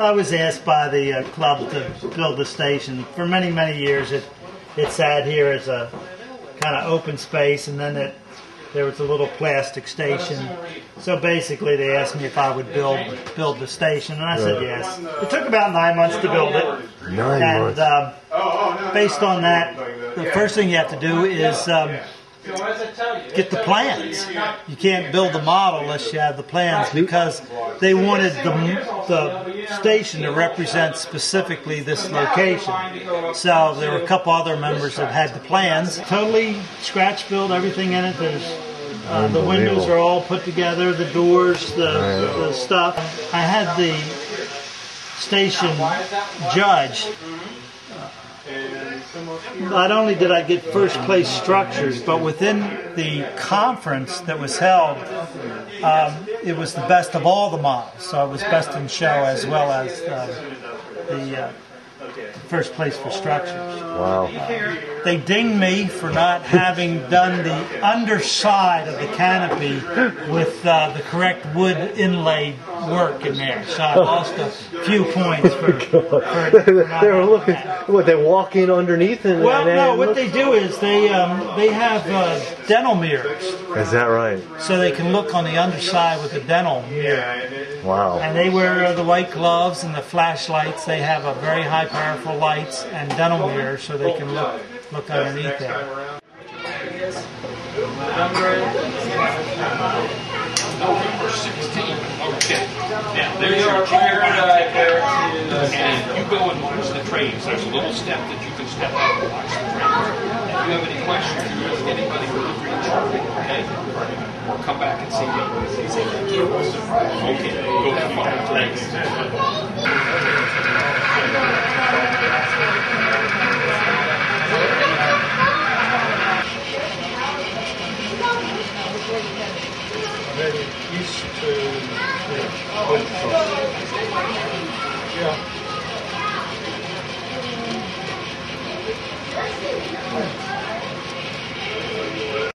I was asked by the uh, club to build the station. For many, many years, it it sat here as a kind of open space, and then it there was a little plastic station. So basically, they asked me if I would build build the station, and I said yes. It took about nine months to build it, Nine and months. um, based on that, the first thing you have to do is. Um, get the plans. You can't build the model unless you have the plans because they wanted the, the station to represent specifically this location. So there were a couple other members that had the plans. Totally scratch built, everything in it. There's uh, the windows are all put together, the doors, the, the stuff. I had the station judge not only did I get first place structures, but within the conference that was held, um, it was the best of all the models. So it was best in show as well as uh, the uh, first place for structures. Wow. They dinged me for not having done the underside of the canopy with uh, the correct wood inlaid work in there. So I lost a few points for, for, for not they were looking. that. What they walk in underneath and. Well, and, no. What they do is they um, they have uh, dental mirrors, Is that right? so they can look on the underside with a dental mirror. Wow. And they wear uh, the white gloves and the flashlights. They have a very high powerful lights and dental mirrors, so they can look look underneath there. There's your chair right there. And you go and watch the trains. There's a little step that you can step up and watch the trains. If you have any questions, you ask anybody who lives in Charlie, okay? Or come back and see me. Okay, go have fun. Thanks. Used to, yeah.